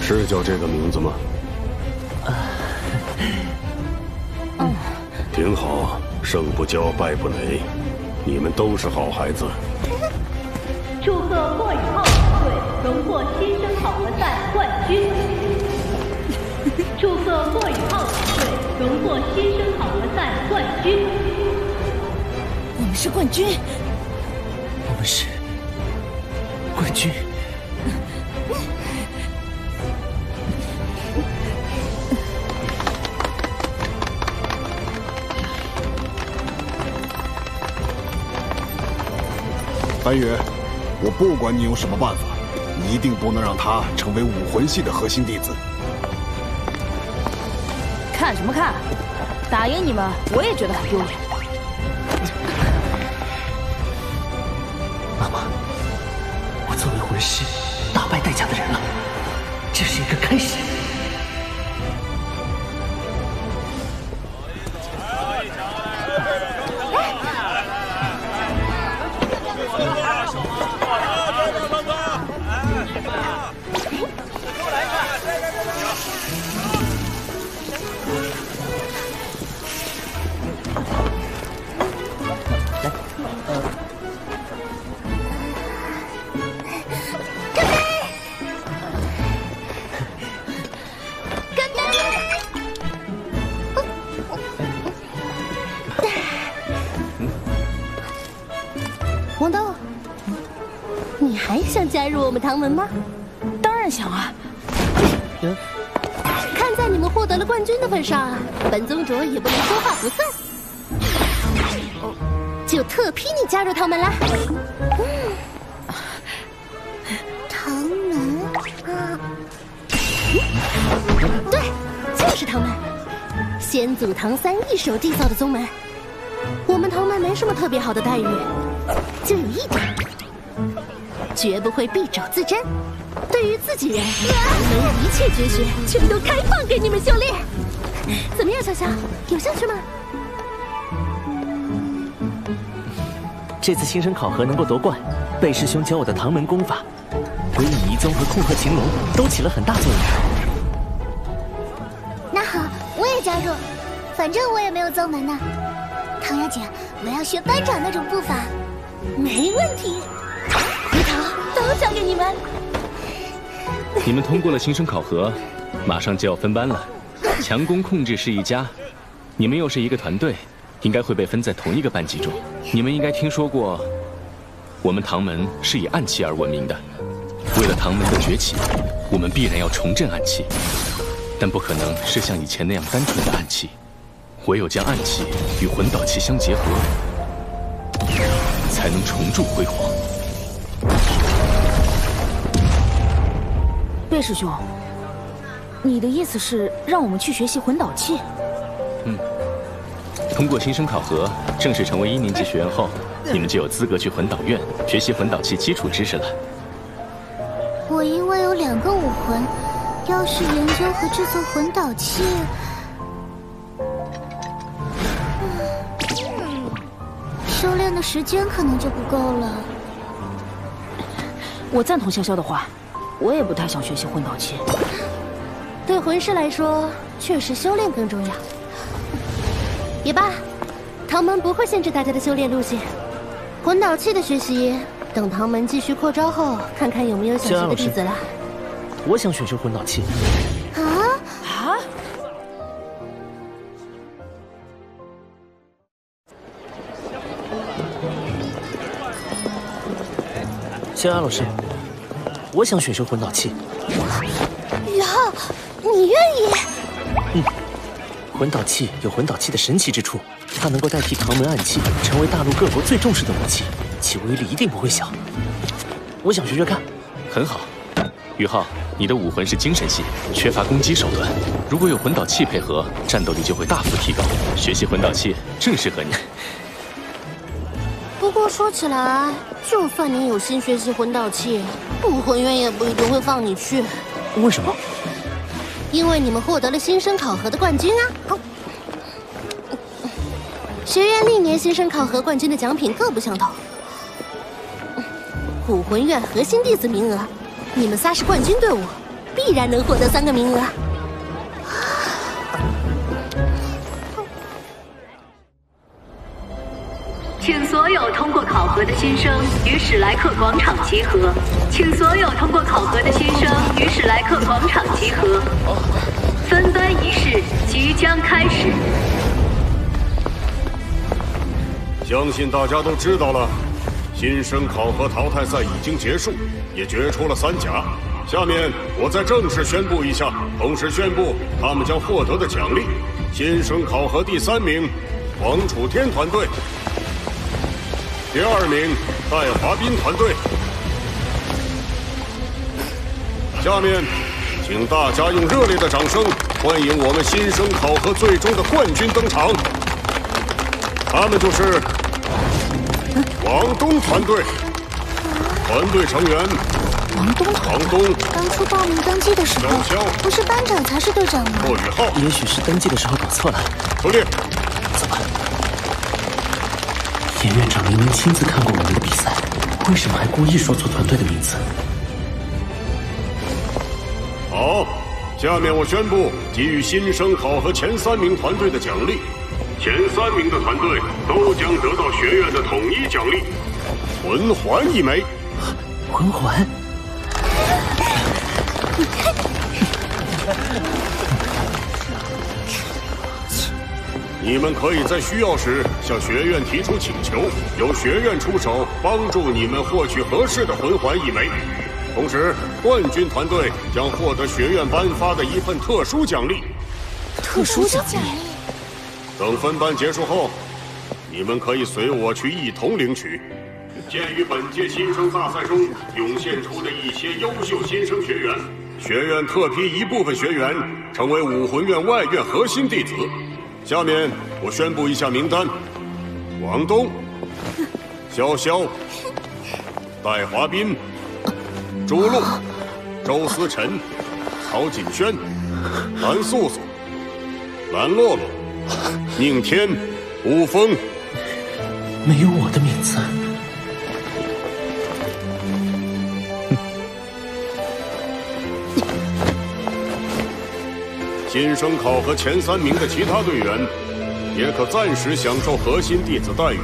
是叫这个名字吗？嗯，挺好，胜不骄，败不馁，你们都是好孩子。祝贺霍雨浩团队荣获新生考核赛冠军！祝贺霍雨浩团队荣获新生考核赛冠军！我们是冠军，我们是。冠军！白羽，我不管你用什么办法，你一定不能让他成为武魂系的核心弟子。看什么看？打赢你们，我也觉得很丢脸。唐门吗？当然想啊！看在你们获得了冠军的份上，本宗主也不能说话不算，就特批你加入唐门啦！唐门啊，对，就是唐门，先祖唐三一手缔造的宗门。我们唐门没什么特别好的待遇，就有一点。绝不会敝帚自珍，对于自己人，唐门一切绝学全都开放给你们修炼。怎么样，小香，有兴趣吗？这次新生考核能够夺冠，贝师兄教我的唐门功法，鬼影迷踪和控鹤擒龙都起了很大作用。那好，我也加入，反正我也没有宗门呢。唐雅姐，我要学班长那种步伐，没问题。交给你们。你们通过了新生考核，马上就要分班了。强攻控制是一家，你们又是一个团队，应该会被分在同一个班级中。你们应该听说过我们唐门是以暗器而闻名的。为了唐门的崛起，我们必然要重振暗器，但不可能是像以前那样单纯的暗器，唯有将暗器与魂导器相结合，才能重铸辉煌。贝师兄，你的意思是让我们去学习魂导器？嗯，通过新生考核，正式成为一年级学员后，你们就有资格去魂导院学习魂导器基础知识了。我因为有两个武魂，要是研究和制作魂导器，修炼的时间可能就不够了。我赞同潇潇的话，我也不太想学习魂导器。对魂师来说，确实修炼更重要。也罢，唐门不会限制大家的修炼路线。魂导器的学习，等唐门继续扩招后，看看有没有想学的弟子了。我想选修魂导器。啊啊！谢安老师，我想选修魂导器。宇浩，你愿意？嗯，魂导器有魂导器的神奇之处，它能够代替唐门暗器，成为大陆各国最重视的武器，其威力一定不会小。我想学学看。很好，宇浩，你的武魂是精神系，缺乏攻击手段，如果有魂导器配合，战斗力就会大幅提高。学习魂导器正适合你。不过说起来，就算你有心学习魂导器，武魂院也不一定会放你去。为什么？因为你们获得了新生考核的冠军啊！学院历年新生考核冠军的奖品各不相同。武魂院核心弟子名额，你们仨是冠军队伍，必然能获得三个名额。所有通过考核的新生与史莱克广场集合。请所有通过考核的新生与史莱克广场集合。分班仪式即将开始。相信大家都知道了，新生考核淘汰赛已经结束，也决出了三甲。下面我再正式宣布一下，同时宣布他们将获得的奖励：新生考核第三名，黄楚天团队。第二名，戴华斌团队。下面，请大家用热烈的掌声欢迎我们新生考核最终的冠军登场。他们就是王东团队。团队成员：王东。王东。当初报名登记的时候，不是班长才是队长吗？骆宇浩。也许是登记的时候搞错了。出列。怎么？严院长明明亲自看过我们的比赛，为什么还故意说错团队的名字？好，下面我宣布给予新生考核前三名团队的奖励，前三名的团队都将得到学院的统一奖励，魂环一枚。魂环。你们可以在需要时向学院提出请求，由学院出手帮助你们获取合适的魂环一枚。同时，冠军团队将获得学院颁发的一份特殊奖励。特殊奖励。等分班结束后，你们可以随我去一同领取。鉴于本届新生大赛中涌现出的一些优秀新生学员，学院特批一部分学员成为武魂院外院核心弟子。下面我宣布一下名单：王东、潇潇、戴华斌、朱露、周思辰、曹锦轩、蓝素素、蓝洛洛、宁天、吴峰。没有我的名字。新生考核前三名的其他队员，也可暂时享受核心弟子待遇，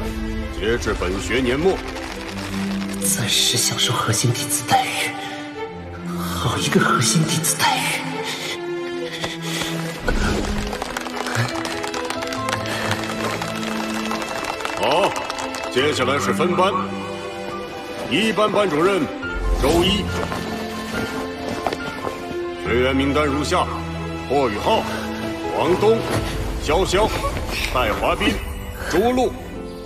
截至本学年末。暂时享受核心弟子待遇，好一个核心弟子待遇！好，接下来是分班。一班班主任周一。学员名单如下：霍雨浩、王东、潇潇、戴华斌、朱露。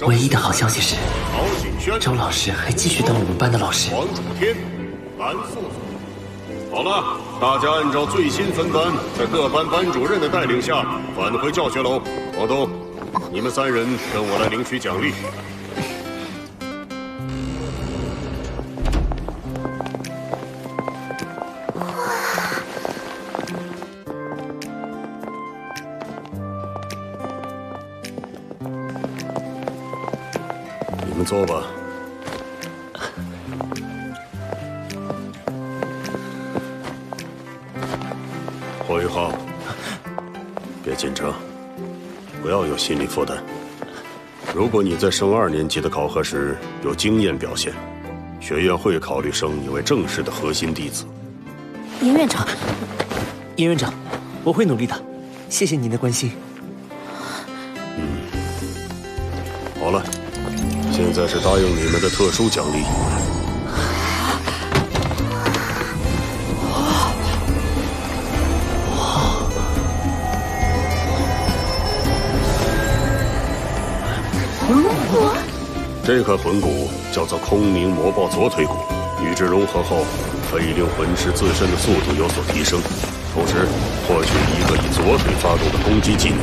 唯一的好消息是，曹景轩、周老师还继续当我们班的老师。王楚天、蓝素素。好了，大家按照最新分班，在各班班主任的带领下返回教学楼。王东，你们三人跟我来领取奖励。坐吧。霍雨浩，别紧张，不要有心理负担。如果你在升二年级的考核时有惊艳表现，学院会考虑升你为正式的核心弟子。严院长，严院长，我会努力的，谢谢您的关心。现在是答应你们的特殊奖励。魂骨，这块魂骨叫做空明魔豹左腿骨，与之融合后，可以令魂师自身的速度有所提升，同时获取一个以左腿发动的攻击技能。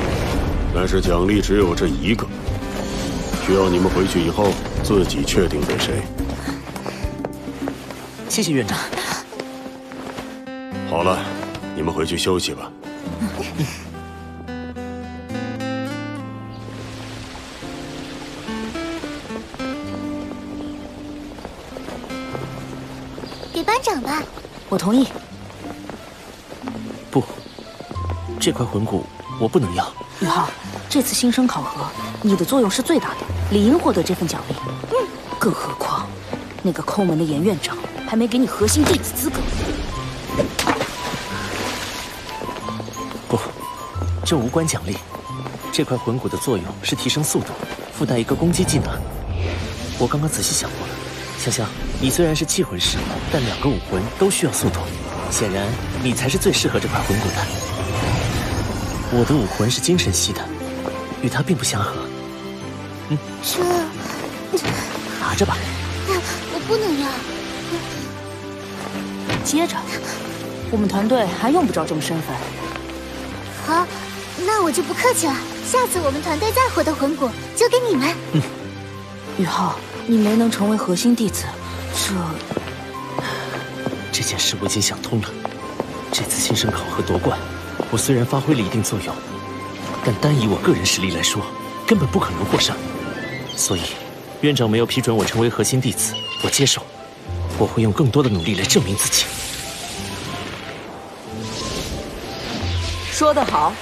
但是奖励只有这一个，需要你们回去以后自己确定给谁。谢谢院长。好了，你们回去休息吧。给班长吧。我同意。不，这块魂骨我不能要。宇浩，这次新生考核，你的作用是最大的，理应获得这份奖励。嗯，更何况，那个抠门的严院长还没给你核心弟子资格。不，这无关奖励。这块魂骨的作用是提升速度，附带一个攻击技能。我刚刚仔细想过了，香香，你虽然是气魂师，但两个武魂都需要速度，显然你才是最适合这块魂骨的。我的武魂是精神系的，与它并不相合。嗯，这拿着吧。我不能要。接着，我们团队还用不着这么身份。好，那我就不客气了。下次我们团队再获得魂骨，就给你们。嗯，宇浩，你没能成为核心弟子，这这件事我已经想通了。这次新生考核夺冠，我虽然发挥了一定作用，但单以我个人实力来说，根本不可能获胜。所以，院长没有批准我成为核心弟子，我接受。我会用更多的努力来证明自己。说得好。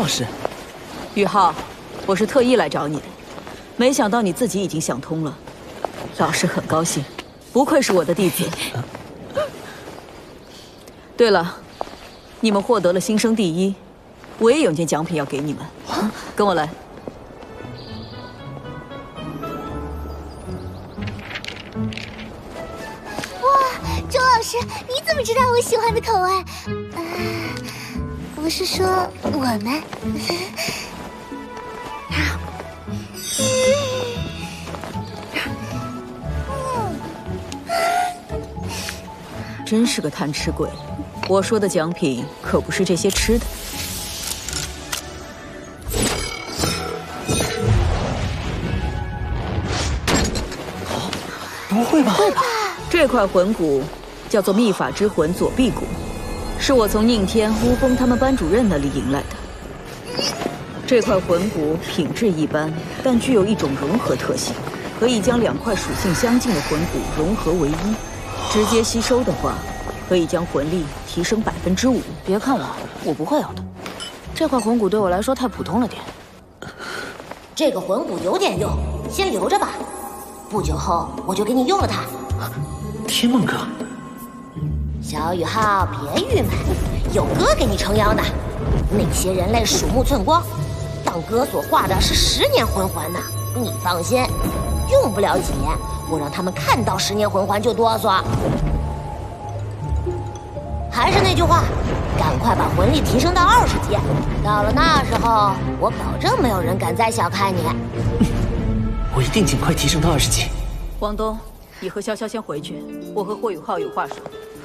老师，宇浩，我是特意来找你的，没想到你自己已经想通了，老师很高兴，不愧是我的弟子。对了，你们获得了新生第一，我也有件奖品要给你们，跟我来。哇，周老师，你怎么知道我喜欢的口味？呃，不是说我们？真是个贪吃鬼！我说的奖品可不是这些吃的。不会吧？会吧？这块魂骨叫做秘法之魂左臂骨，是我从宁天、乌峰他们班主任那里赢来的。这块魂骨品质一般，但具有一种融合特性，可以将两块属性相近的魂骨融合为一。直接吸收的话，可以将魂力提升百分之五。别看我，我不会要的。这块魂骨对我来说太普通了点。这个魂骨有点用，先留着吧。不久后我就给你用了它。天梦哥，小宇浩，别郁闷，有哥给你撑腰呢。那些人类鼠目寸光，当哥所画的是十年魂环呢。你放心，用不了几年，我让他们看到十年魂环就哆嗦。还是那句话，赶快把魂力提升到二十级。到了那时候，我保证没有人敢再小看你。我一定尽快提升到二十级。王东，你和潇潇先回去，我和霍雨浩有话说。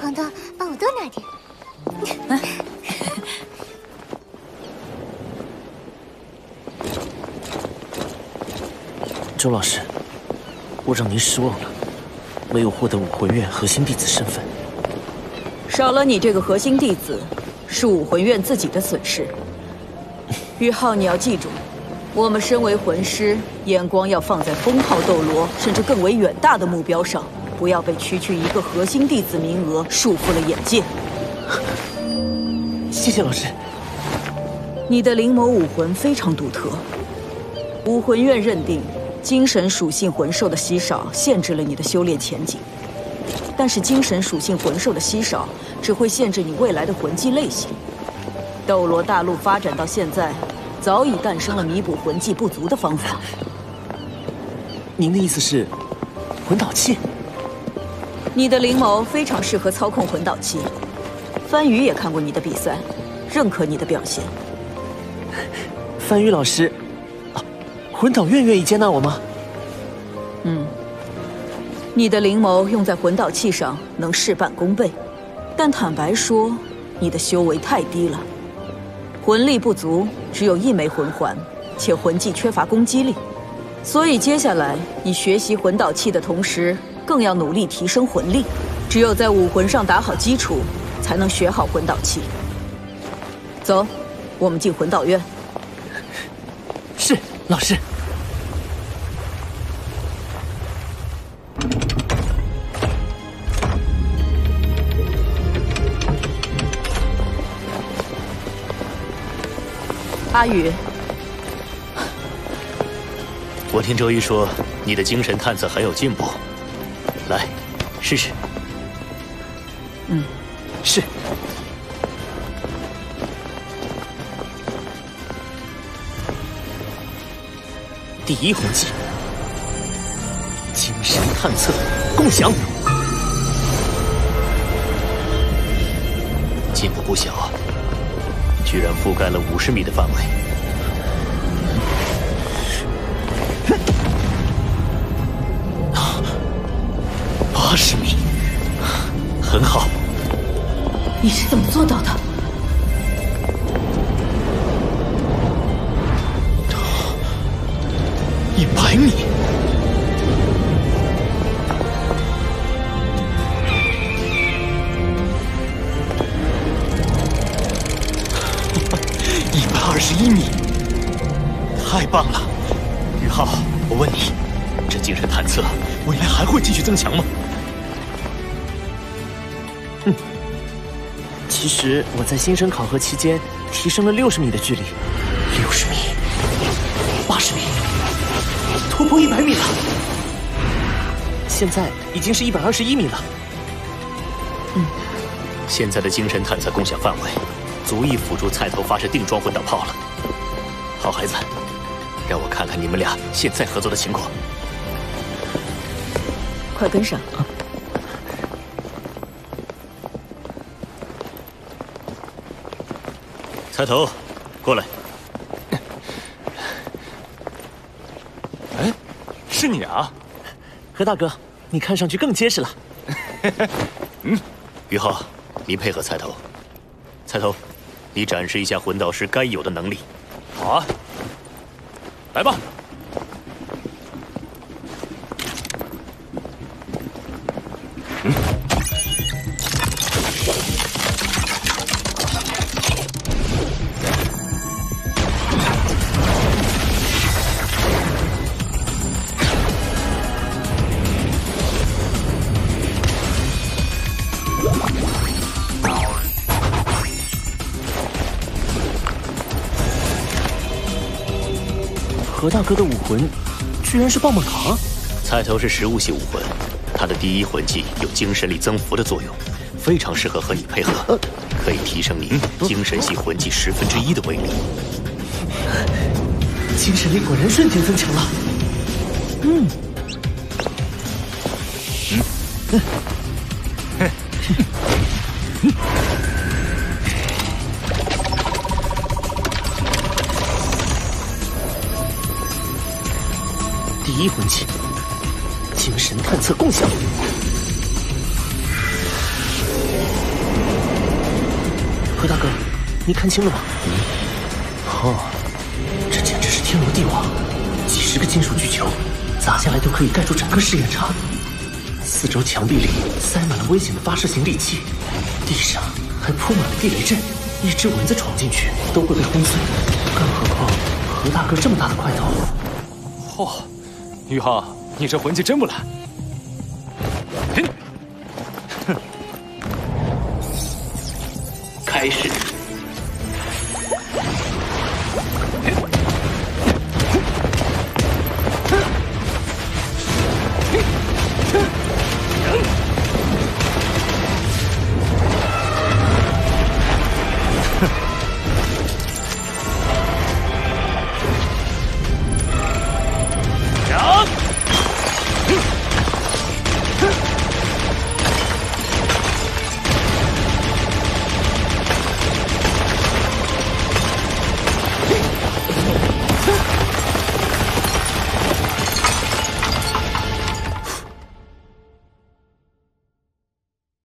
黄东，帮我多拿点。周老师，我让您失望了，没有获得武魂院核心弟子身份。少了你这个核心弟子，是武魂院自己的损失。宇浩，你要记住，我们身为魂师，眼光要放在封号斗罗，甚至更为远大的目标上，不要被区区一个核心弟子名额束缚了眼界。谢谢老师。你的灵眸武魂非常独特，武魂院认定精神属性魂兽的稀少限制了你的修炼前景。但是精神属性魂兽的稀少，只会限制你未来的魂技类型。斗罗大陆发展到现在，早已诞生了弥补魂技不足的方法。您的意思是，魂导器？你的灵眸非常适合操控魂导器。番禺也看过你的比赛，认可你的表现。番禺老师，啊，魂导院愿意接纳我吗？嗯。你的灵眸用在魂导器上能事半功倍，但坦白说，你的修为太低了，魂力不足，只有一枚魂环，且魂技缺乏攻击力，所以接下来你学习魂导器的同时，更要努力提升魂力。只有在武魂上打好基础，才能学好魂导器。走，我们进魂导院。是，老师。阿宇，我听周瑜说你的精神探测很有进步，来，试试。嗯，是。第一魂技，精神探测，共享，进步不小。居然覆盖了五十米的范围，你是怎么做到的？我在新生考核期间提升了六十米的距离，六十米，八十米，突破一百米了，现在已经是一百二十一米了。嗯，现在的精神探测共享范围。足以辅助菜头发射定装混导炮了。好孩子，让我看看你们俩现在合作的情况。快跟上！菜头，过来。哎，是你啊，何大哥，你看上去更结实了。嗯，于浩，你配合菜头。菜头。你展示一下魂导师该有的能力。好啊，来吧。魂居然是棒棒糖。菜头是食物系武魂，他的第一魂技有精神力增幅的作用，非常适合和你配合，可以提升您精神系魂技十分之一的威力。精神力果然瞬间增强了。嗯。嗯。魂器，精神探测共享。何大哥，你看清了吗？哦，这简直是天罗地网，几十个金属巨球砸下来都可以盖住整个试验场。四周墙壁里塞满了危险的发射型利器，地上还铺满了地雷阵，一只蚊子闯进去都会被轰碎。更何况何大哥这么大的块头。嚯，宇浩，你这魂技真不赖。